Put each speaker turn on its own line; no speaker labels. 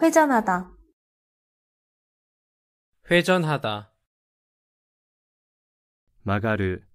회전하다,
회전하다,
曲がる